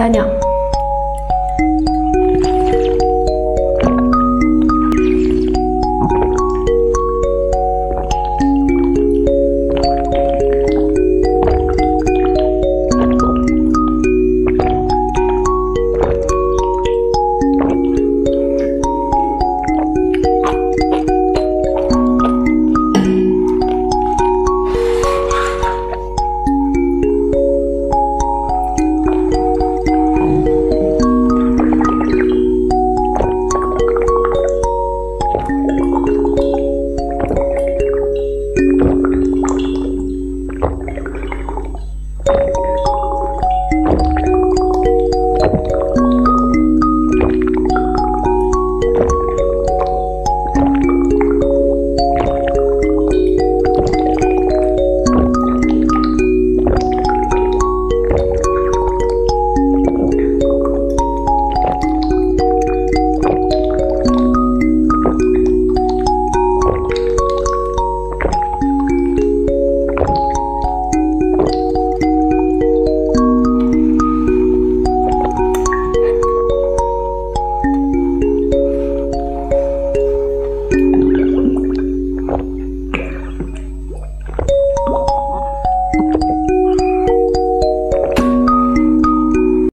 小鸟。